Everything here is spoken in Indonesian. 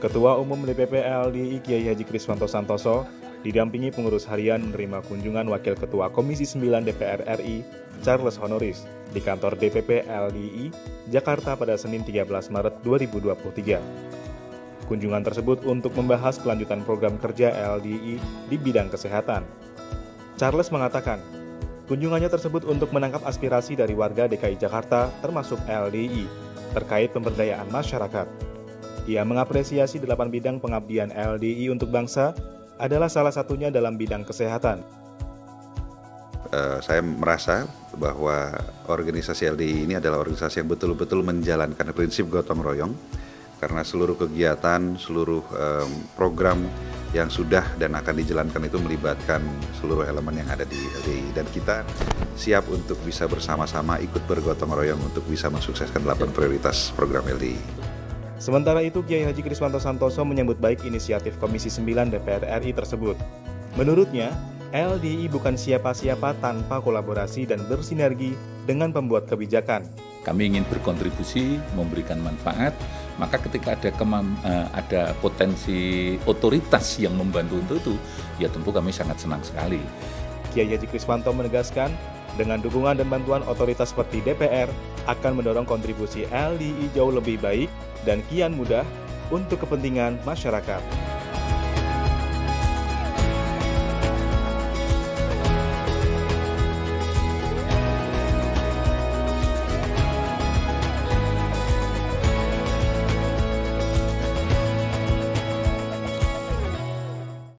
Ketua Umum DPP LDI Kiai Haji Kriswanto Santoso didampingi pengurus harian menerima kunjungan Wakil Ketua Komisi 9 DPR RI Charles Honoris di kantor DPP LDI Jakarta pada Senin 13 Maret 2023. Kunjungan tersebut untuk membahas kelanjutan program kerja LDI di bidang kesehatan. Charles mengatakan, kunjungannya tersebut untuk menangkap aspirasi dari warga DKI Jakarta termasuk LDI terkait pemberdayaan masyarakat. Ia mengapresiasi delapan bidang pengabdian LDI untuk bangsa adalah salah satunya dalam bidang kesehatan. Uh, saya merasa bahwa organisasi LDI ini adalah organisasi yang betul-betul menjalankan prinsip gotong royong karena seluruh kegiatan, seluruh um, program yang sudah dan akan dijalankan itu melibatkan seluruh elemen yang ada di LDI dan kita siap untuk bisa bersama-sama ikut bergotong royong untuk bisa mensukseskan delapan prioritas program LDI. Sementara itu, Kiai Haji Kriswanto Santoso menyambut baik inisiatif Komisi 9 DPR RI tersebut. Menurutnya, LDI bukan siapa-siapa tanpa kolaborasi dan bersinergi dengan pembuat kebijakan. Kami ingin berkontribusi, memberikan manfaat, maka ketika ada kemam, uh, ada potensi otoritas yang membantu untuk itu, ya tentu kami sangat senang sekali. Kiai Haji Kriswanto menegaskan, dengan dukungan dan bantuan otoritas seperti DPR, akan mendorong kontribusi LDI jauh lebih baik dan kian mudah untuk kepentingan masyarakat.